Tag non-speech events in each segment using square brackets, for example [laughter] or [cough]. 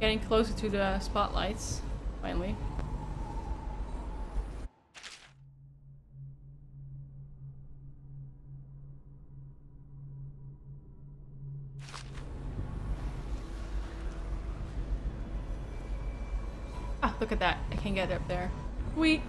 Getting closer to the spotlights, finally. Ah, look at that. I can get up there. Sweet.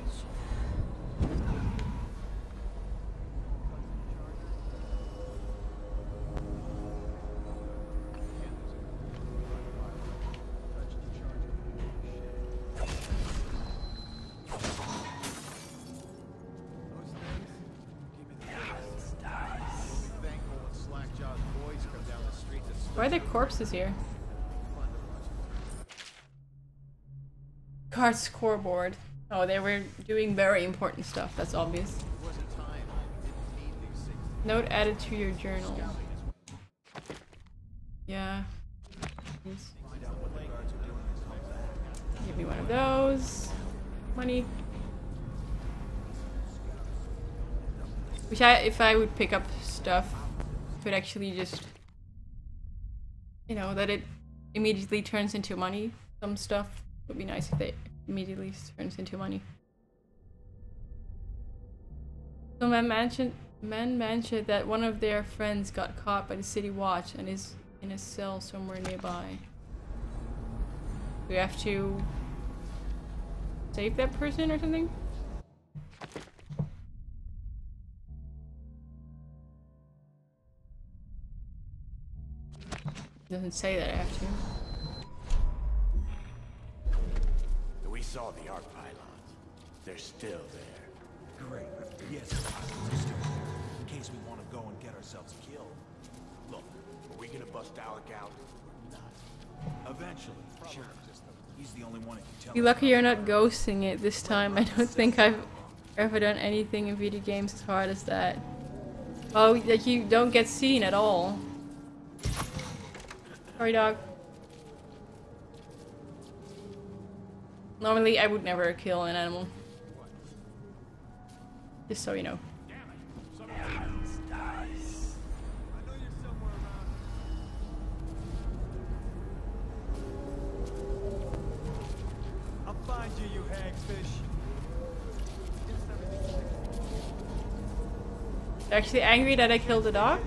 Corpses here? Card scoreboard. Oh, they were doing very important stuff, that's obvious. Note added to your journal. Yeah. Give me one of those. Money. Wish I, if I would pick up stuff, could actually just, you know, that it immediately turns into money. Some stuff would be nice if it immediately turns into money. So man mentioned, men mentioned that one of their friends got caught by the city watch and is in a cell somewhere nearby. We have to save that person or something? Doesn't say that I have to. We saw the arc pylons. They're still there. Great. Yes, the still there. In case we want to go and get ourselves killed. Look, are we gonna bust Alec out? or Not. Eventually, sure. He's the only one who can tell Be us lucky you're not ghosting it this time. I don't think I've ever done anything in video games as hard as that. Oh, that you don't get seen at all. Sorry, dog. Normally, I would never kill an animal. Just so you know. I'll find you, you hagfish. They're actually angry that I killed the dog?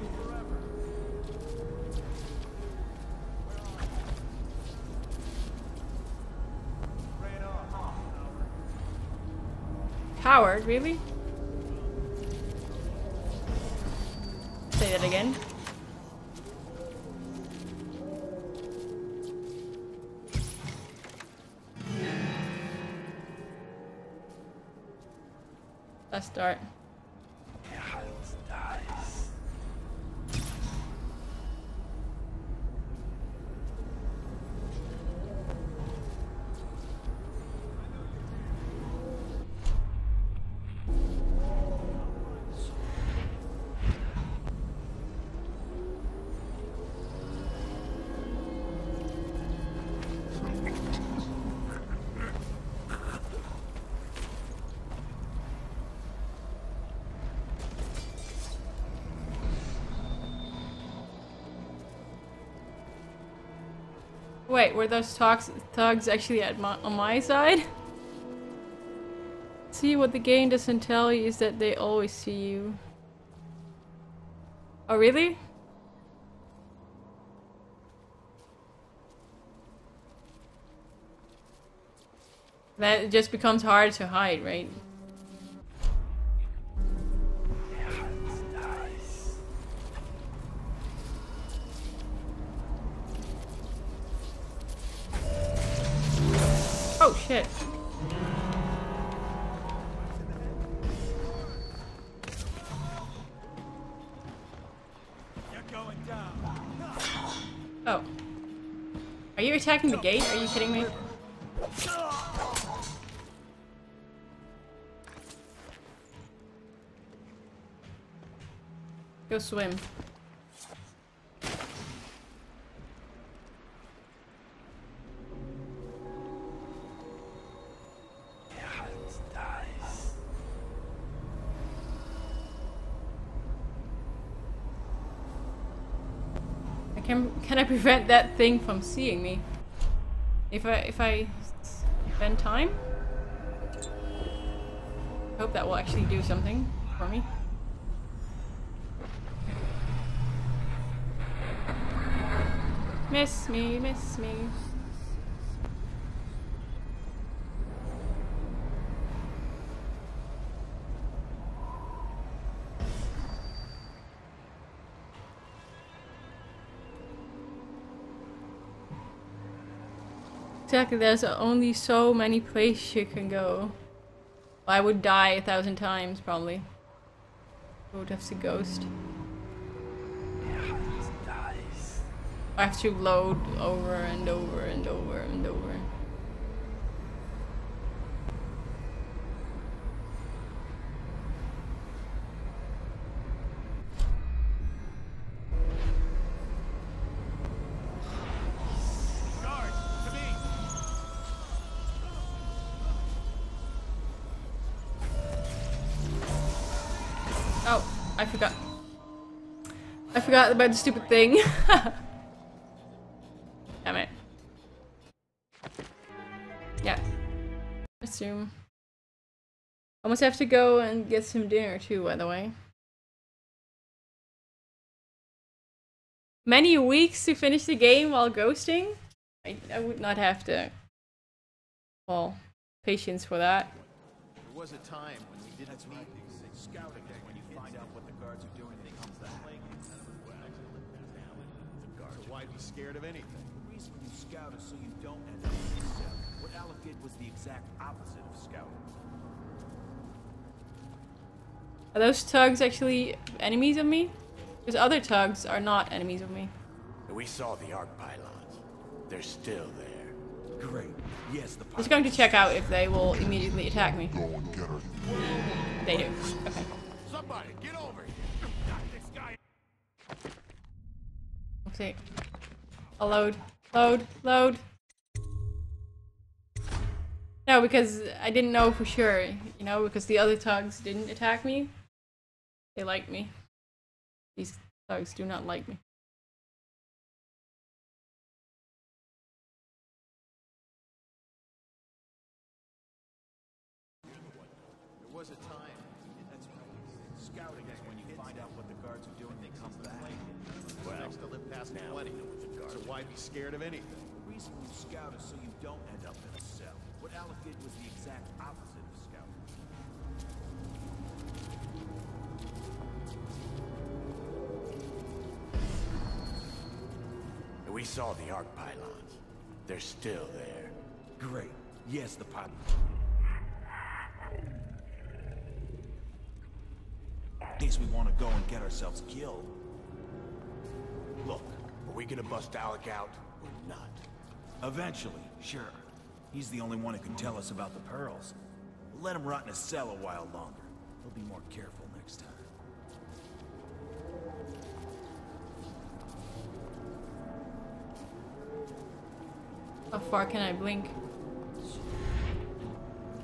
Really? Wait, were those thugs, thugs actually at my, on my side? See, what the game doesn't tell you is that they always see you. Oh, really? That just becomes hard to hide, right? Attacking the gate? Are you kidding me? Go swim. Can can I prevent that thing from seeing me? If I if I spend time, I hope that will actually do something for me. Miss me, miss me. Exactly, there's only so many places you can go. I would die a thousand times, probably. I would have to ghost. I have to load over and over and over and over. I about the stupid thing. [laughs] Damn it. Yeah. Assume. Almost have to go and get some dinner too, by the way. Many weeks to finish the game while ghosting? I, I would not have to. Well, patience for that. There was a time when we didn't scouting why be scared of anything? The reason you scout is so you don't end up in a cell. What Alec did was the exact opposite of scouting. Are those tugs actually enemies of me? Because other tugs are not enemies of me. We saw the arc pylons. They're still there. Great. Yes, the I was going to check out if they will immediately attack me. Go and get her. They do. Okay. Somebody, get over here! Let's see. I'll load. Load. Load. No, because I didn't know for sure, you know, because the other tugs didn't attack me. They like me. These thugs do not like me. Scared of anything? The reason you scout is so you don't end up in a cell. What Alec did was the exact opposite of scouting. We saw the arc pylons. They're still there. Great. Yes, the pilot. In case we want to go and get ourselves killed. Look, are we gonna bust Alec out or not? Eventually, sure. He's the only one who can tell us about the pearls. We'll let him rot in a cell a while longer. He'll be more careful next time. How far can I blink?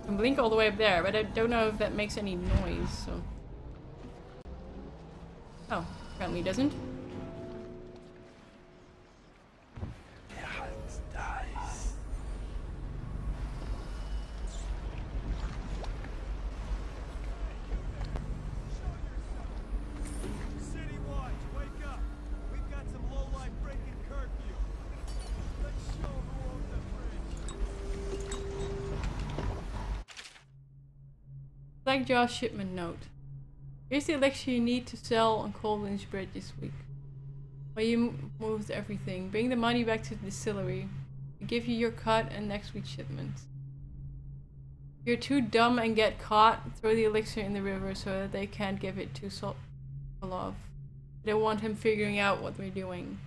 I can blink all the way up there, but I don't know if that makes any noise, so... Oh, apparently it doesn't. City Watch, wake up! We've got some low-life breaking curfew. Let's show who owns the bridge. Jaw shipment note. Here's the elixir you need to sell on Kaldwin's Bridge this week. While you moved everything, bring the money back to the distillery. We give you your cut and next week's shipment. If you're too dumb and get caught, throw the elixir in the river so that they can't give it to Sol- Solov. They don't want him figuring out what we're doing.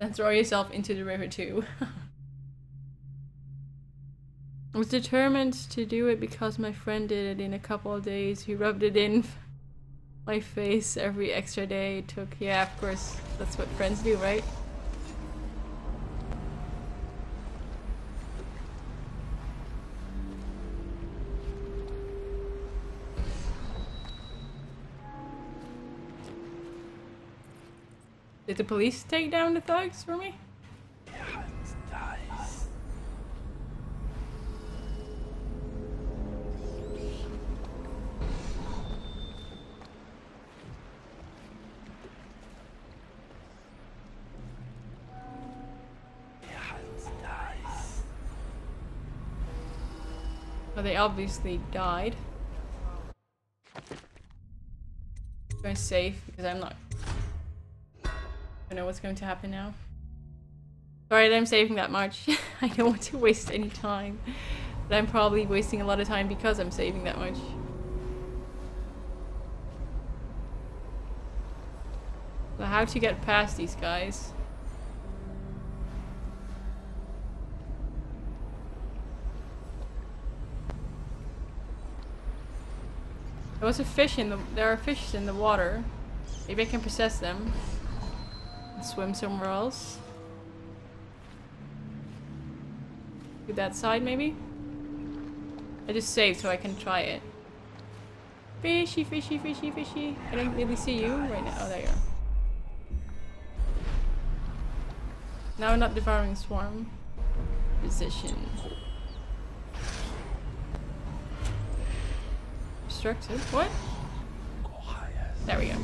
Then throw yourself into the river too. [laughs] Was determined to do it because my friend did it in a couple of days. He rubbed it in [laughs] my face every extra day it took. Yeah, of course. That's what friends do, right? Did the police take down the thugs for me? Obviously died. I'm going safe because I'm not. I know what's going to happen now. Sorry that I'm saving that much. [laughs] I don't want to waste any time. But I'm probably wasting a lot of time because I'm saving that much. So how to get past these guys? Was a fish in the- there are fish in the water. Maybe I can possess them. And swim somewhere else. To that side maybe? I just saved so I can try it. Fishy, fishy, fishy, fishy. I don't really see you right now. Oh, there you are. Now we're not devouring swarm. Position. Obstructed? What? There we go.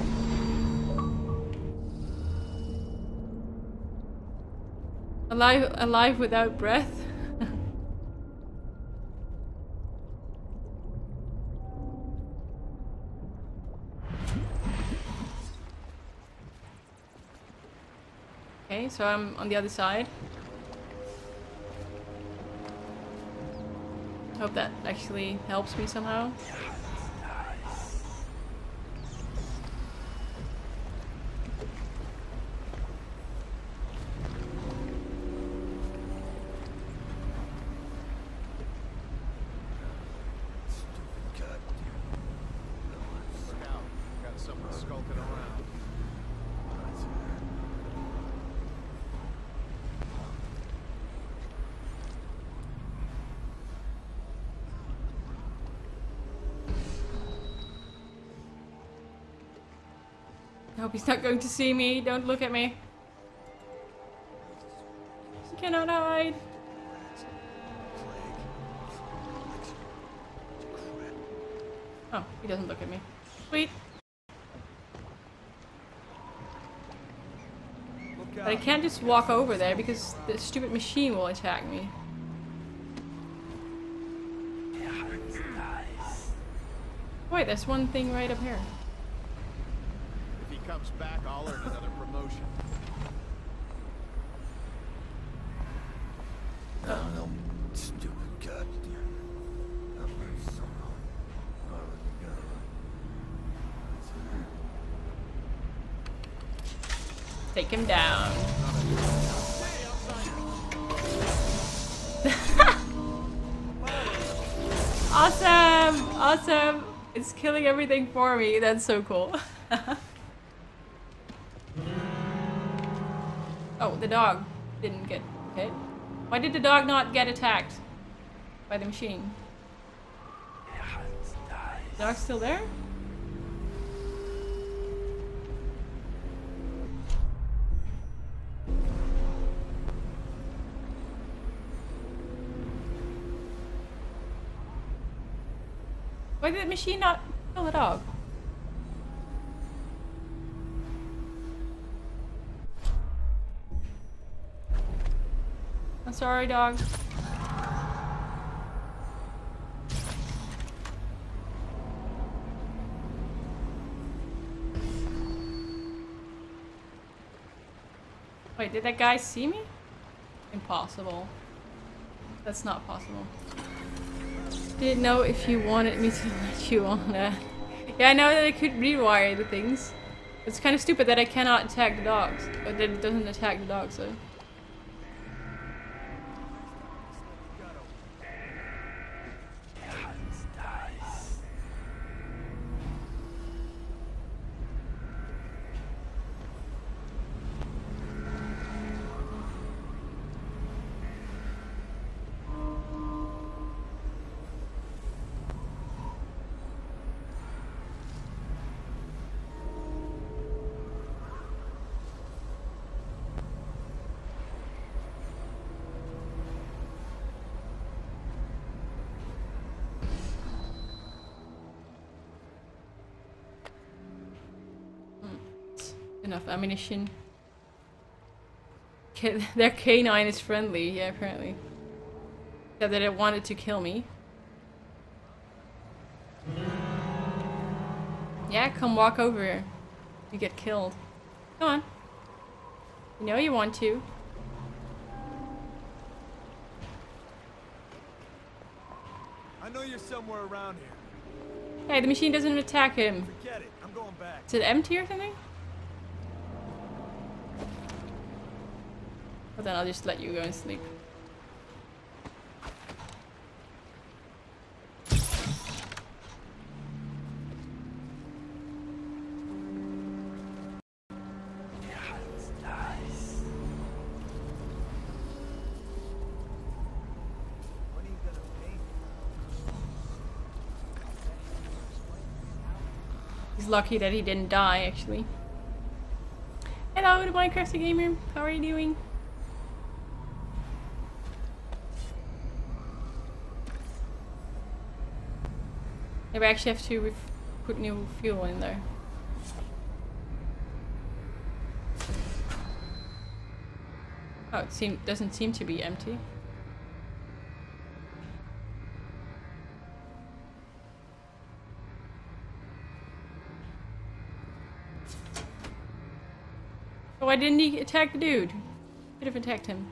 Alive, alive without breath? [laughs] okay, so I'm on the other side. Hope that actually helps me somehow. He's not going to see me. Don't look at me. He cannot hide. Oh, he doesn't look at me. Sweet. But I can't just walk over there because the stupid machine will attack me. Wait, there's one thing right up here. If he comes back, I'll earn another promotion. Stupid goddamn. Take him down. [laughs] awesome! Awesome! It's killing everything for me. That's so cool. [laughs] the dog didn't get hit. Why did the dog not get attacked by the machine? The dog's still there? Why did the machine not kill the dog? Sorry, dog. Wait, did that guy see me? Impossible. That's not possible. Didn't know if you wanted me [laughs] to let you on that. Yeah, I know that I could rewire the things. It's kind of stupid that I cannot attack the dogs. But that it doesn't attack the dogs, though. enough ammunition. [laughs] Their canine is friendly, yeah, apparently. Said that it wanted to kill me. Yeah, come walk over. You get killed. Come on. You know you want to. I know you're somewhere around here. Hey, the machine doesn't attack him. Forget it. I'm going back. Is it empty or something? Then I'll just let you go and sleep. Lucky that he didn't die, actually. Hello, the Minecraft Gamer. How are you doing? Maybe I actually have to put new fuel in there. Oh, it seem doesn't seem to be empty. Oh, why didn't he attack the dude? Could have attacked him.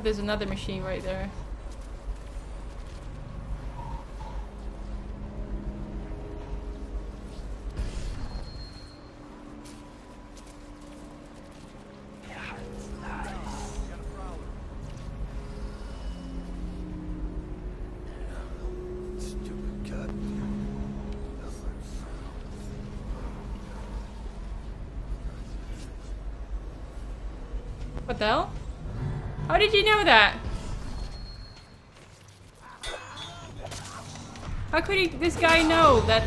But there's another machine right there. This guy know that?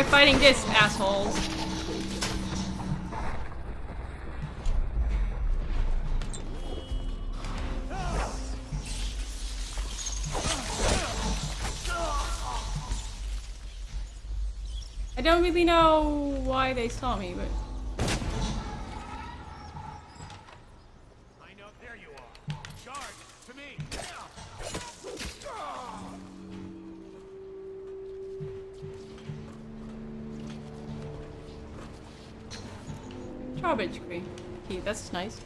Try fighting this, assholes. I don't really know why they saw me, but nice.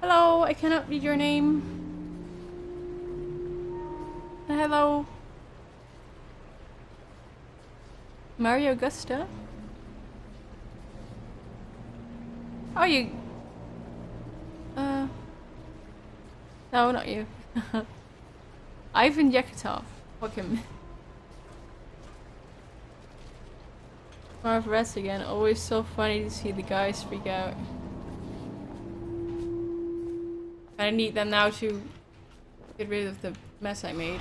Hello, I cannot read your name. Hello. Mario Augusta? Oh, you... Uh... No, not you. [laughs] Ivan Yakutov. Fuck him. Marv Rest again. Always so funny to see the guys freak out. I need them now to get rid of the mess I made.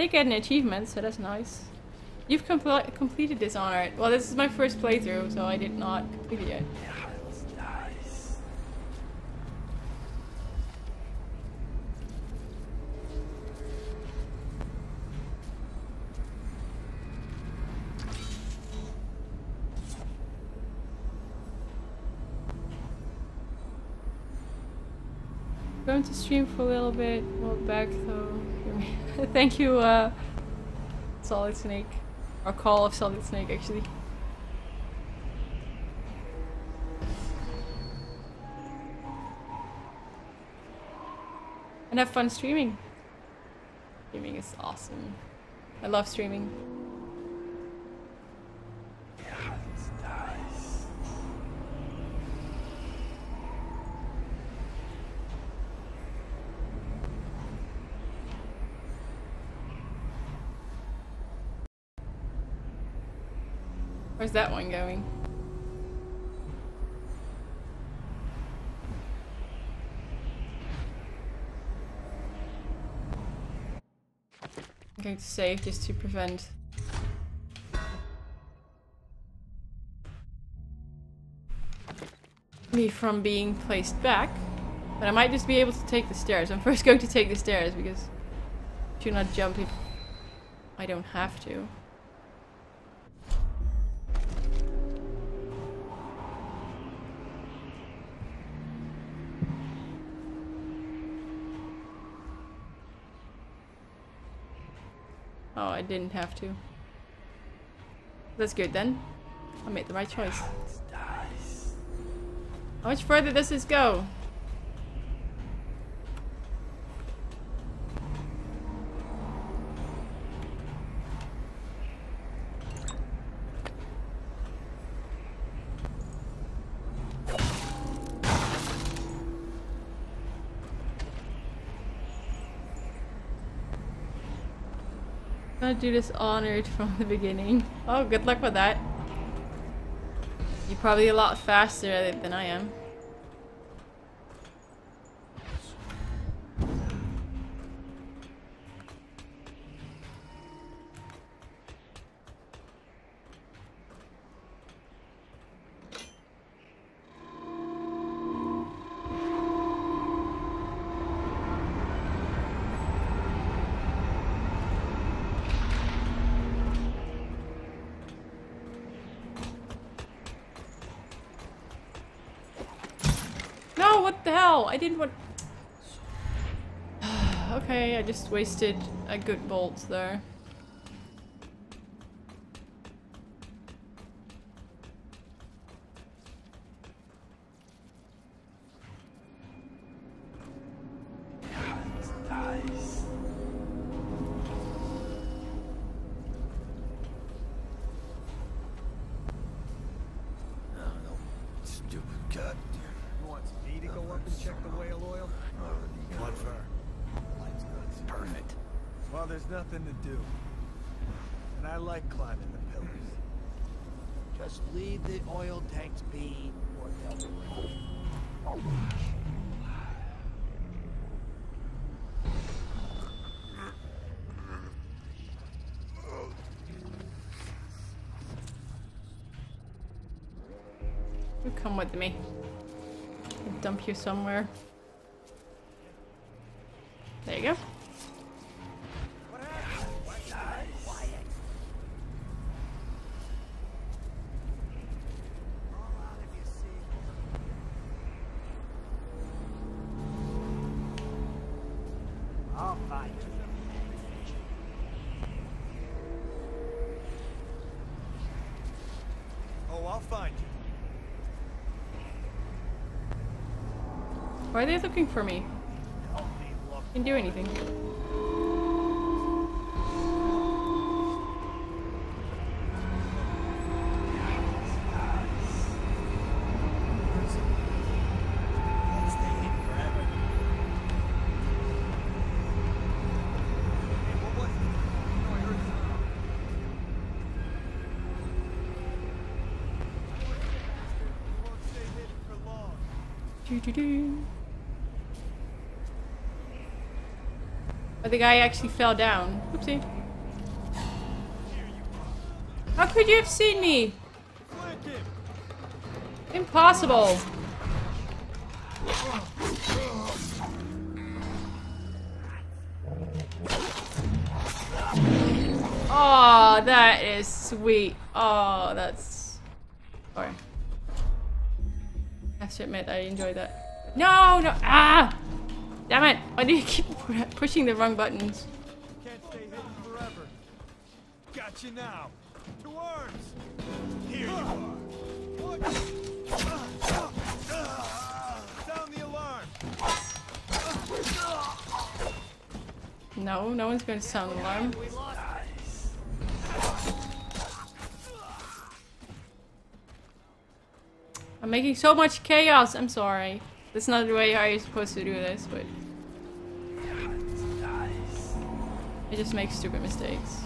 They get an achievement, so that's nice. You've compl completed this alright. Well, this is my first playthrough, so I did not complete it yet. Going to stream for a little bit. Well, back though. [laughs] Thank you, uh, Solid Snake. Or Call of Solid Snake, actually. and have fun streaming. Streaming is awesome. I love streaming. Where's that one going? I'm going to save just to prevent me from being placed back. But I might just be able to take the stairs. I'm first [laughs] going to take the stairs because should not jump if I don't have to. I didn't have to. That's good then. I made the right choice. How much further does this go? Gonna do Dishonored from the beginning. Oh, good luck with that. You're probably a lot faster at it than I am. No, what the hell? I didn't want... okay, I just wasted a good bolt there. Stupid god. You want me to go up and check the whale oil? What for? Perfect. Well, there's nothing to do. And I like climbing the pillars. Just leave the oil tanks be, or they'll break. You come with me. I'll dump you somewhere. They looking for me? Didn't do anything. Won't stay hidden forever. Hey, what was it? No, I heard a sound. You won't stay hidden for long. Doo -doo -doo. But the guy actually fell down. Oopsie. How could you have seen me? Impossible. Oh, that is sweet. Oh, that's. Sorry. I have to admit, I enjoyed that. No, no, ah! Damn it! Why do you keep [laughs] pushing the wrong buttons? Can't stay hidden forever. Got you now. To arms. Here you are. What? Sound the alarm. No, no one's going to sound the alarm. I'm making so much chaos. I'm sorry. That's not the way how you're supposed to do this, but I just make stupid mistakes.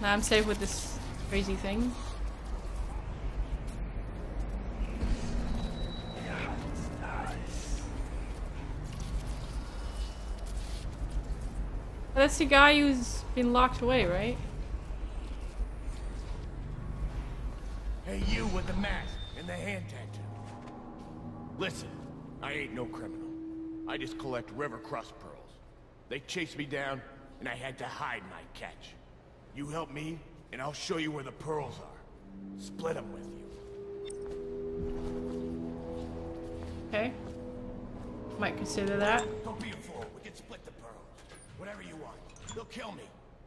Now I'm safe with this crazy thing. That's the guy who's been locked away, right? Hey, you with the mask and the hand tattoo. Listen, I ain't no criminal. I just collect river krust pearls. They chased me down, and I had to hide my catch. You help me, and I'll show you where the pearls are. Split them with you. Okay. Might consider that. Don't be a fool. We can split the pearls. Whatever you want. They'll kill me.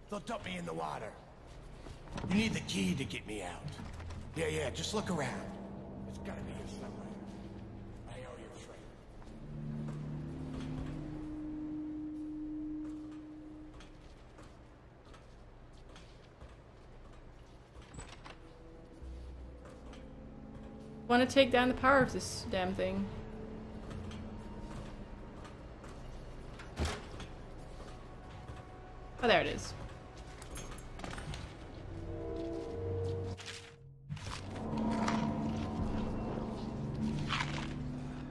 They'll dump me in the water. You need the key to get me out. Yeah, yeah, just look around. It's gotta be here somewhere. I owe you a trade. Want to take down the power of this damn thing. Oh, there it is.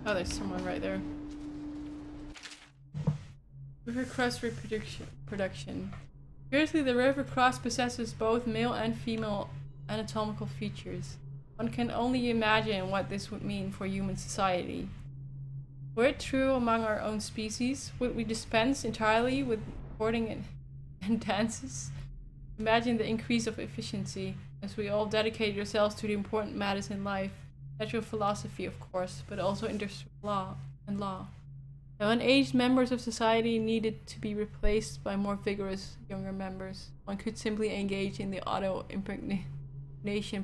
Oh, there's someone right there. River Krust reproduction. Production. Curiously, the river krust possesses both male and female anatomical features. One can only imagine what this would mean for human society. Were it true among our own species, would we dispense entirely with courting and, [laughs] and dances? Imagine the increase of efficiency as we all dedicate ourselves to the important matters in life. Natural philosophy, of course, but also industrial law and law. Now, aged members of society needed to be replaced by more vigorous younger members. One could simply engage in the auto impregnation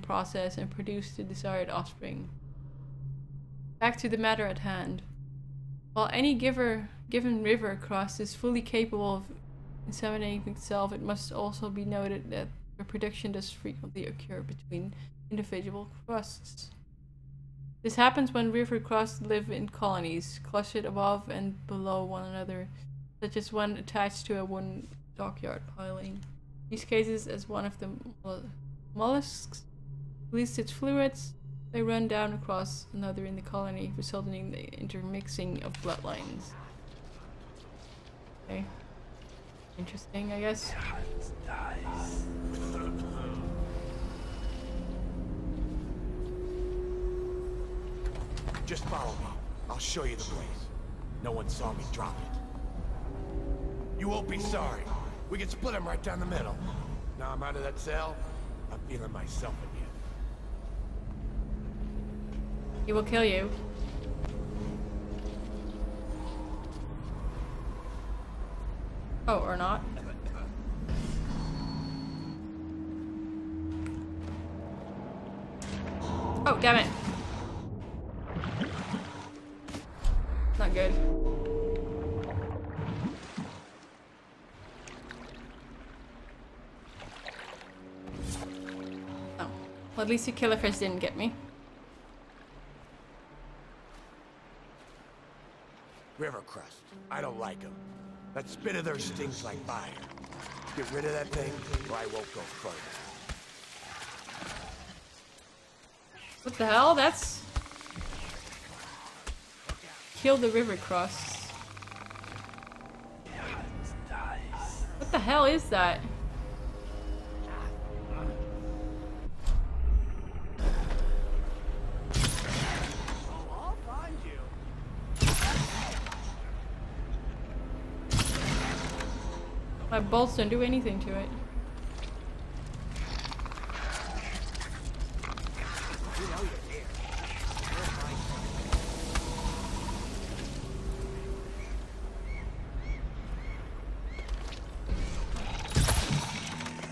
process and produce the desired offspring. Back to the matter at hand. While any giver, given river krust is fully capable of inseminating itself, it must also be noted that reproduction does frequently occur between individual krusts. This happens when river krusts live in colonies, clustered above and below one another, such as when attached to a wooden dockyard piling. These cases, as one of the mollusks its fluids, they run down across another in the colony, resulting in the intermixing of bloodlines. Okay. Interesting, I guess. Just follow me. I'll show you the place. No one saw me drop it. You won't be sorry. We can split them right down the middle. Now I'm out of that cell. Feeling myself again. He will kill you. Oh, or not. Oh, damn it. At least the killer fish didn't get me. River Krust. I don't like them. That spit of theirs stings like fire. Get rid of that thing, or I won't go further. What the hell? That's... Kill the river krust. What the hell is that? Bolts don't do anything to it.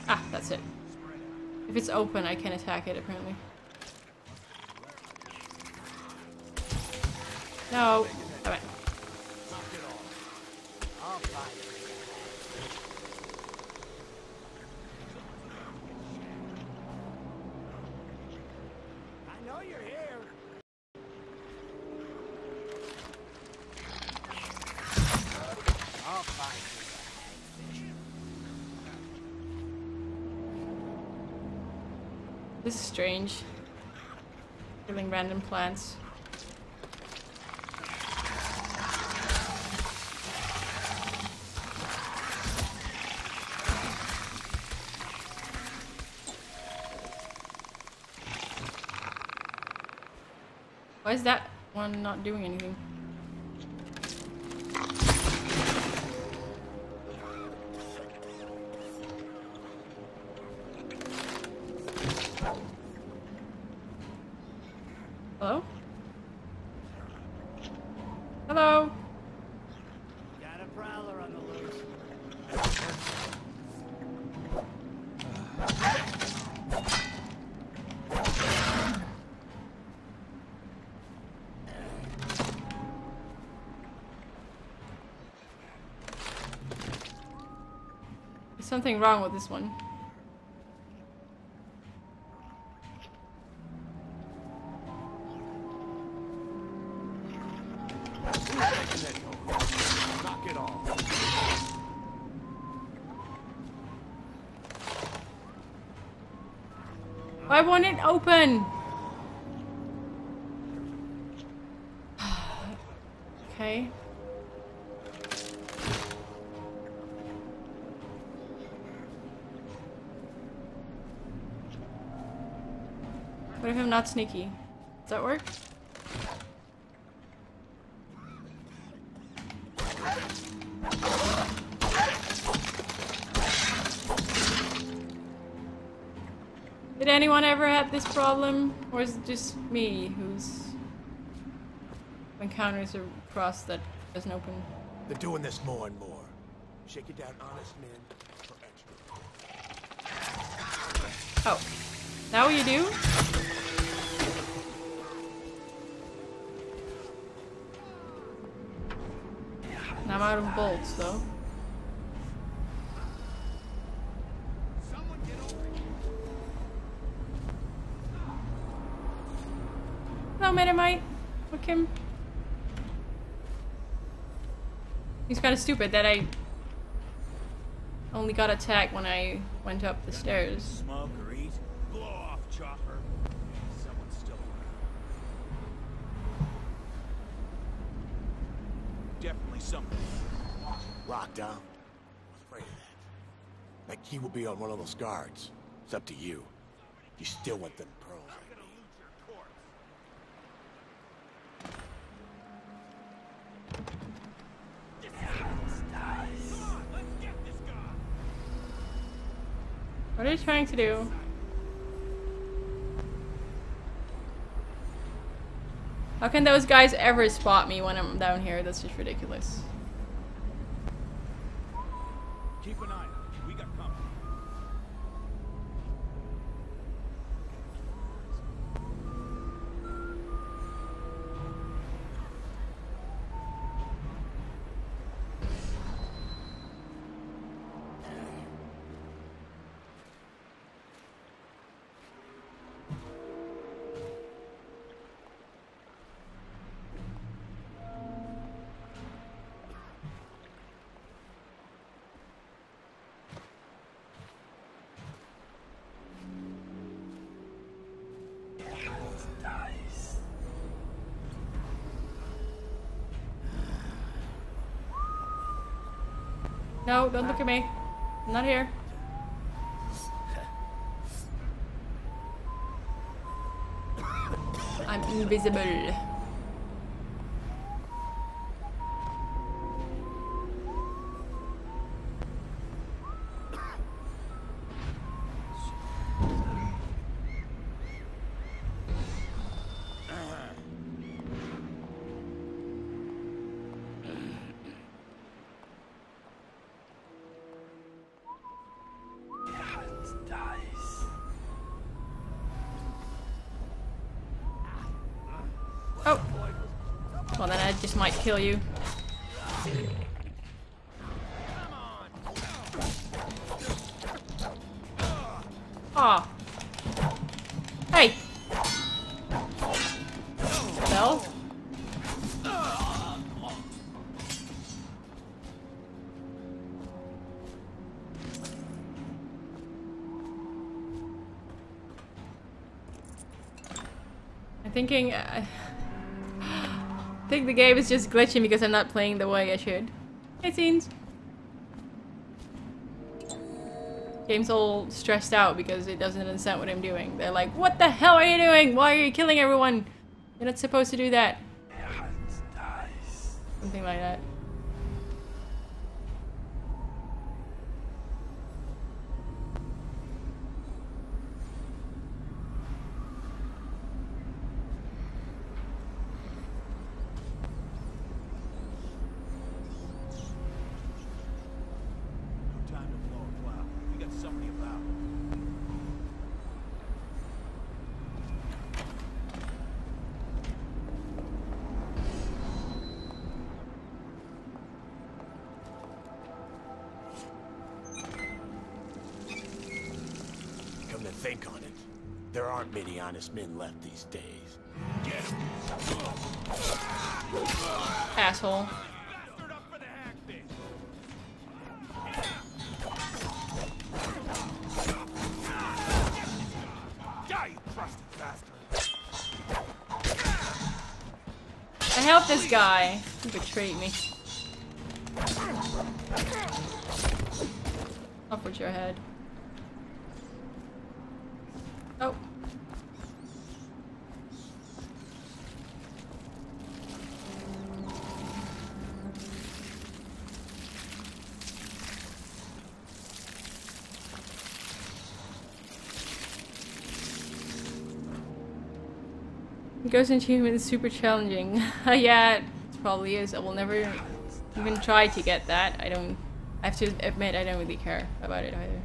Ah, that's it. If it's open, I can attack it, apparently. No. Damn it. I'll find you. I know you're here. I'll find you. This is strange. Killing random plants. Why is that one not doing anything? Something wrong with this one. I won't it open? [sighs] okay. Not sneaky? Does that work? Did anyone ever have this problem? Or is it just me who's encounters a cross that doesn't open? They're doing this more and more. Shake it down, honest men, for extra. Oh. Now what you do? I'm out of bolts though. Hello, Metamite. Look him. He's kind of stupid that I only got attacked when I went up the stairs. Definitely something. Locked, huh? I was afraid of that. That key will be on one of those guards. It's up to you. You still want them pearls. I'm gonna loot your corpse. Come on, let's get this guy. What are you trying to do? How can those guys ever spot me when I'm down here? That's just ridiculous. No, don't look at me. I'm not here. [laughs] I'm invisible. I just might kill you. Aw. Hey! Bell? I'm thinking... Uh, think the game is just glitching because I'm not playing the way I should. Hey, scenes. Game's all stressed out because it doesn't understand what I'm doing. They're like, what the hell are you doing? Why are you killing everyone? You're not supposed to do that. Think on it, there aren't many honest men left these days. Asshole. Bastard up for the hagfish! Die, you crusted bastard! I helped this guy. He betrayed me. Up with your head. Ghost Achievement is super challenging. [laughs] yeah, it probably is. I will never even try to get that. I don't. I have to admit, I don't really care about it either.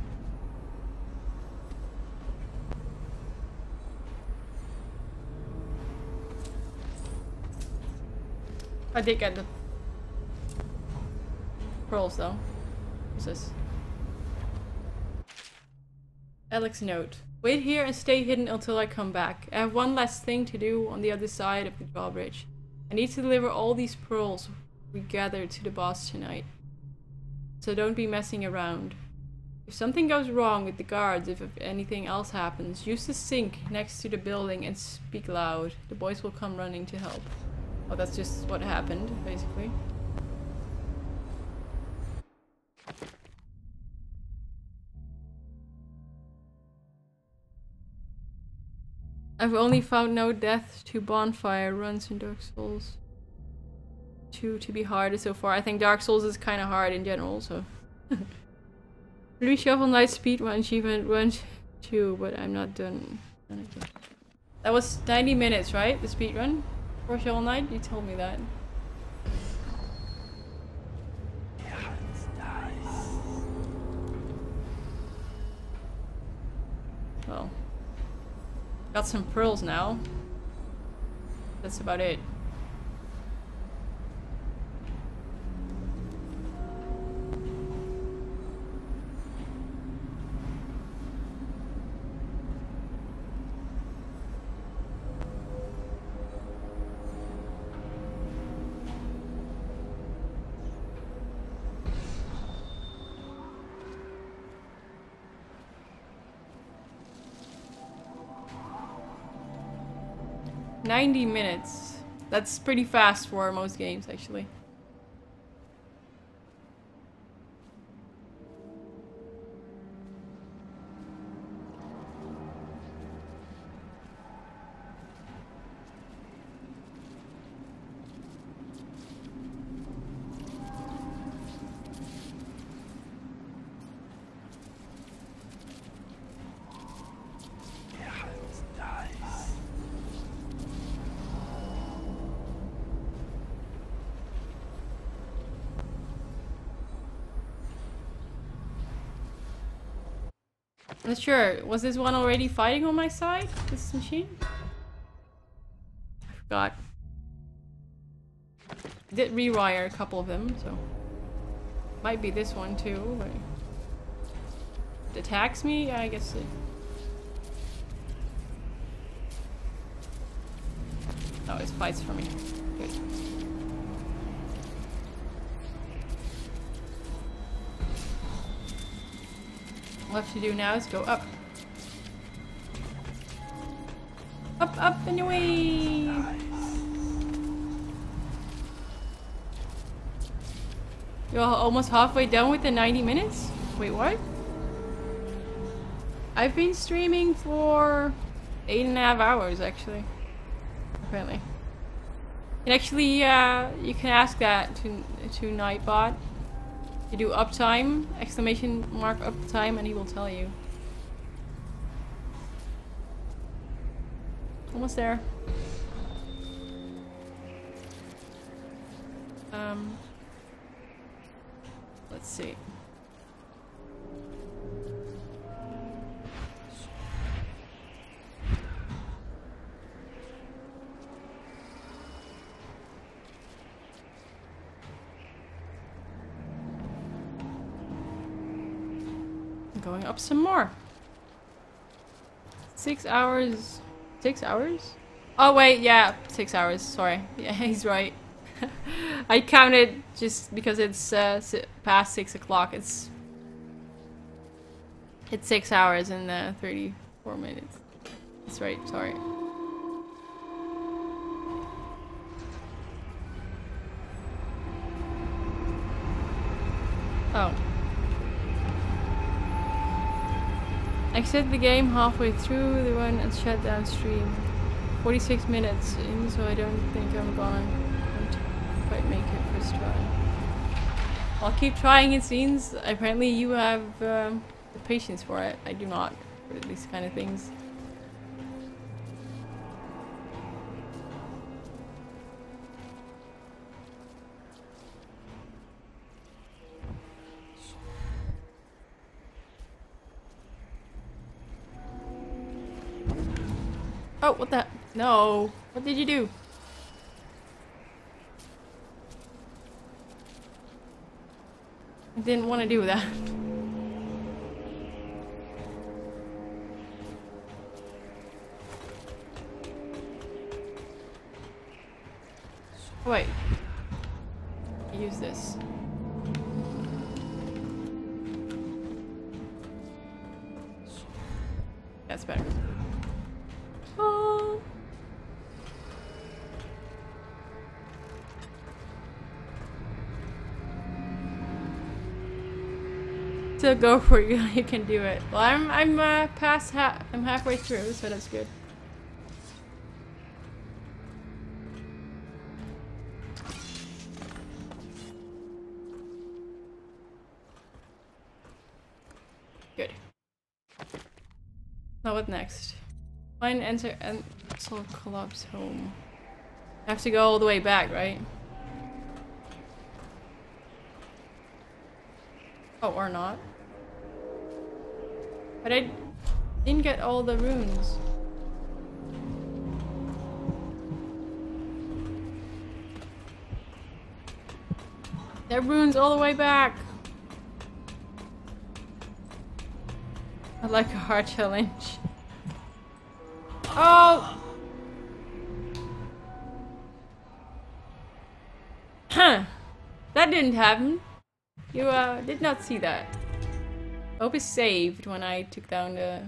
I did get the pearls though. What's this? Alex note. Wait here and stay hidden until I come back. I have one last thing to do on the other side of the drawbridge. I need to deliver all these pearls we gathered to the boss tonight. So don't be messing around. If something goes wrong with the guards, if, anything else happens, use the sink next to the building and speak loud. The boys will come running to help. Oh, that's just what happened, basically. I've only found no death to bonfire runs in Dark Souls. 2 to be hardest so far. I think Dark Souls is kind of hard in general, so. [laughs] Blue Shovel Knight speedrun achievement run 2, but I'm not done. That was 90 minutes, right? The speedrun for Shovel Knight? You told me that. Well. Got some pearls now. That's about it. Ninety minutes. That's pretty fast for most games, actually. I'm not sure. Was this one already fighting on my side? This machine? I forgot. Did rewire a couple of them, so might be this one too. But it attacks me. Yeah, I guess it. Oh, it fights for me. Good. Have to do now is go up. Up, up, and away! You're almost halfway done with the 90 minutes? Wait, what? I've been streaming for eight and a half hours, actually. Apparently. And actually, uh, you can ask that to, to Nightbot. You do uptime, exclamation mark uptime, and he will tell you. Almost there. Going up some more. Six hours. Six hours? Oh wait, yeah, six hours. Sorry. [laughs] Yeah, he's right. [laughs] I counted just because it's uh, past six o'clock. It's it's six hours and uh, thirty-four minutes. That's right. Sorry. Oh. Exit the game halfway through the run and shut down stream. 46 minutes in, so I don't think I'm gonna quite make it first try. I'll keep trying it seems. Apparently you have um, the patience for it. I do not for these kind of things. No. What did you do? I didn't want to do that. Wait. Use this. That's better. So go for it. [laughs] You can do it. Well, I'm I'm uh, past ha I'm halfway through, so that's good. Good. Now what next? Find enter and so collapse home. I have to go all the way back, right? Oh, or not. But I didn't get all the runes. Are runes all the way back. I'd like a hard challenge. Oh! Huh. That didn't happen. You uh, did not see that. I hope it's saved when I took down the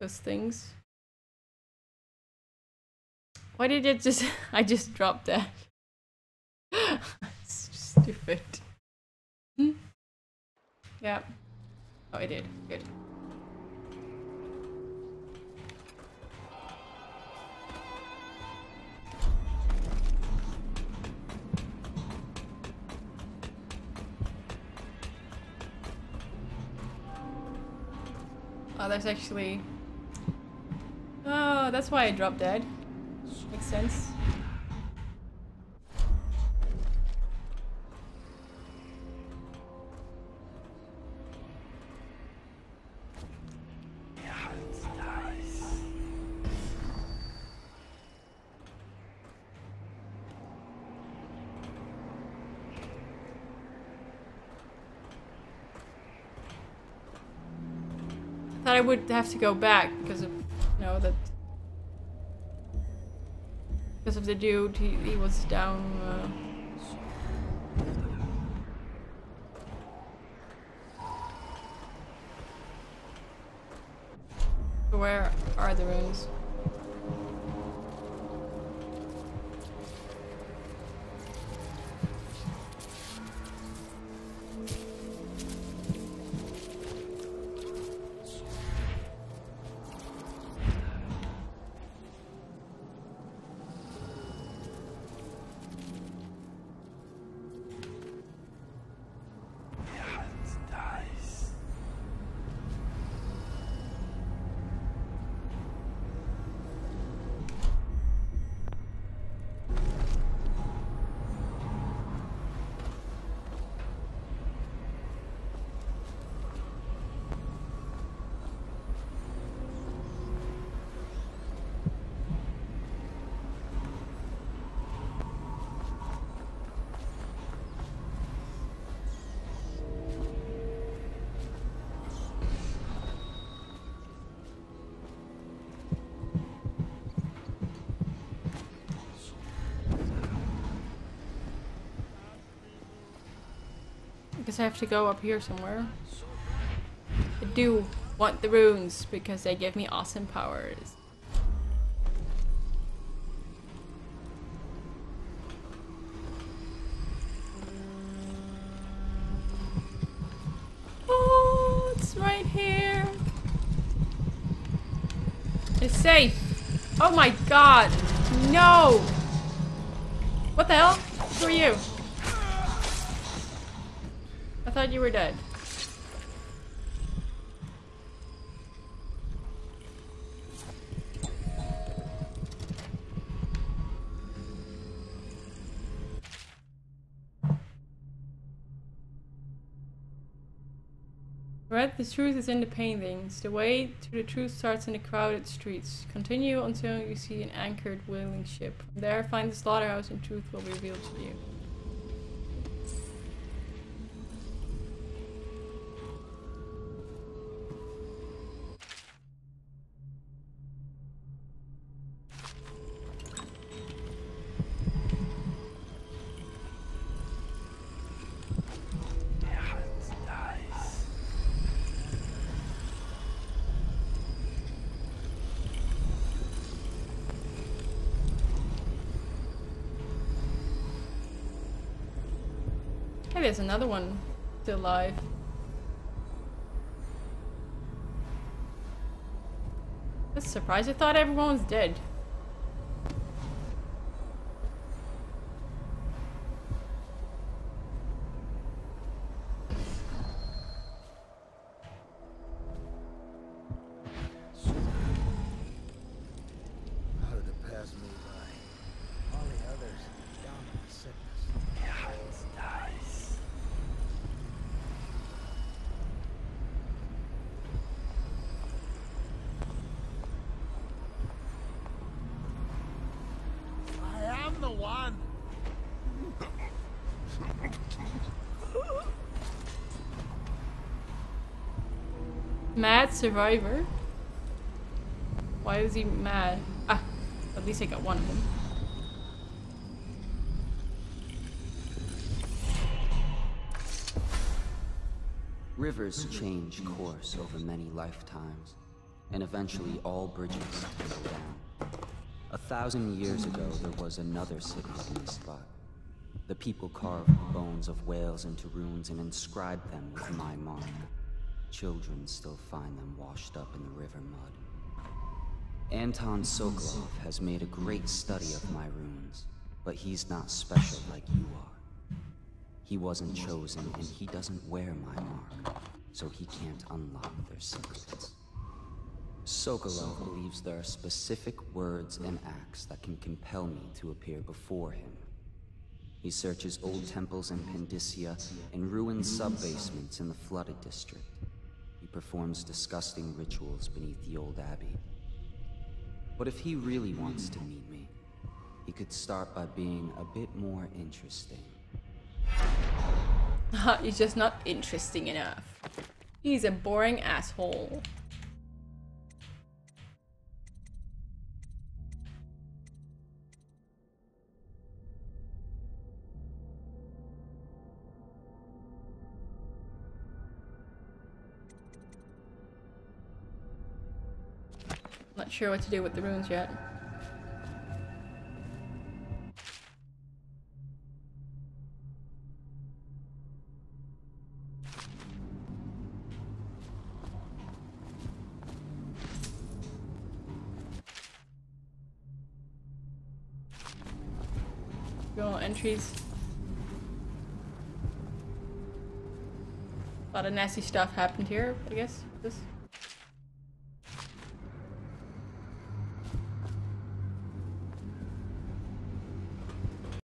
those things. Why did it just... [laughs] I just dropped that. [laughs] Stupid. Hmm? Yeah. Oh, I did. Good. Oh, that's actually... Oh, that's why I dropped dead. Makes sense. Would have to go back because of, you know, that. Because of the dude, he, he was down. Uh, I have to go up here somewhere. I do want the runes because they give me awesome powers. Oh, it's right here. It's safe. Oh my god. No. What the hell? Who are you? Thought you were dead. Right, the truth is in the paintings. The way to the truth starts in the crowded streets. Continue until you see an anchored whaling ship. From there, find the slaughterhouse and truth will be revealed to you. Hey, there's another one still alive. That's surprised. I thought everyone was dead. How did it pass me by? All the others down with sickness. I am the one. Mad survivor? Why is he mad? Ah, at least I got one of them. Rivers change course over many lifetimes, and eventually all bridges go down. A thousand years ago, there was another city in this spot. The people carved bones of whales into runes and inscribed them with my mark. Children still find them washed up in the river mud. Anton Sokolov has made a great study of my runes, but he's not special like you are. He wasn't chosen, and he doesn't wear my mark, so he can't unlock their secrets. Sokolov believes there are specific words and acts that can compel me to appear before him. He searches old temples in Pandyssia and ruined sub-basements in the flooded district. Performs disgusting rituals beneath the old abbey. But if he really wants to meet me, he could start by being a bit more interesting. [laughs] He's just not interesting enough. He's a boring asshole. Not sure what to do with the runes yet. Journal entries. A lot of nasty stuff happened here, I guess. This